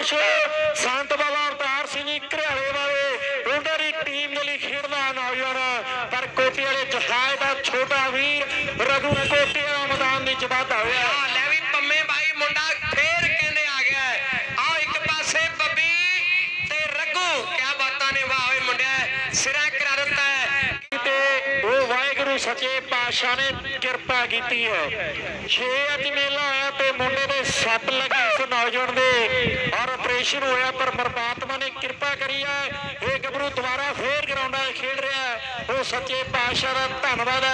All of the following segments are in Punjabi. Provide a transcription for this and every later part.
ਪੁਰਸ਼ ਸੰਤ ਬਾਬਾ ਅਵਤਾਰ ਸਿੰਘ ਜੀ ਘਰਿਆਲੇ ਵਾਲੇ ਉਹਨਾਂ ਦੀ ਟੀਮ ਦੇ ਲਈ ਖੇਡਦਾ ਨੌਜਵਾਨ। ਪਰ ਕੋਟੀ ਵਾਲੇ ਜਹਾਜ਼ ਦਾ ਛੋਟਾ ਵੀਰ ਰਘੂ ਕੋਟੀ ਵਾਲਾ ਮੈਦਾਨ ਵਿੱਚ ਵਾਧਾ ਹੋਇਆ। ਲੈ ਵੀ ਪੰਮੇ ਬਾਈ ਮੁੰਡਾ ਫੇਰ ਕਹਿੰਦੇ ਆ ਗਿਆ ਆ ਇੱਕ ਪਾਸੇ ਬੱਬੀ ਤੇ ਰਘੂ। ਕਿਆ ਬਾਤਾਂ ਨੇ ਵਾਹ ਓਏ ਮੁੰਡਿਆ ਸਿਰਾਂ ਕਰਾ ਦਿੱਤਾ ਹੈ। ਤੇ ਉਹ ਵਾਹਿਗੁਰੂ ਸੱਚੇ ਪਾਤਸ਼ਾਹ ਨੇ ਕਿਰਪਾ ਕੀਤੀ ਹੈ। ਛੇ ਅੱਜ ਮੇਲਾ ਆਇਆ ਤੇ ਮੁੰਡੇ ਦੇ ਸੱਟ ਲੱਗੇ ਇਸ ਨੌਜਵਾਨ ਦੇ। ਆਪਰੇਸ਼ਨ ਹੋਇਆ ਪਰ ਪਰਮਾਤਮਾ ਨੇ ਕਿਰਪਾ ਕਰੀ ਹੈ। ਇਹ ਗੱਭਰੂ ਦੁਬਾਰਾ ਫੇਰ ਗਰਾਊਂਡਾਂ 'ਚ ਖੇਡ ਰਿਹਾ ਹੈ। ਉਹ ਸੱਚੇ ਪਾਤਸ਼ਾਹ ਦਾ ਧੰਨਵਾਦ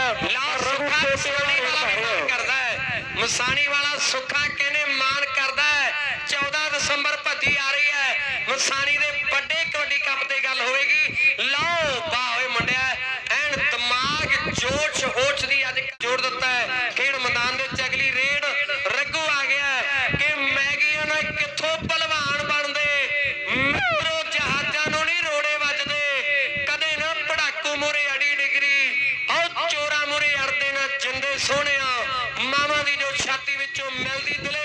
ਰਘੂ ਵਾਲਾ ਮਾਣ ਕਰਦਾ ਹੈ। ਮਸਾਣੀ ਵਾਲਾ ਸੁੱਖਾ ਕਹਿੰਦੇ ਮਾਣ ਕਰਦਾ ਹੈ। 14 ਦਸੰਬਰ ਸੋਹਣਿਆ ਮਾਵਾਂ ਦੀ ਜੋ ਛਾਤੀ ਵਿੱਚੋਂ ਮਿਲਦੀ ਦਲੇਰੀ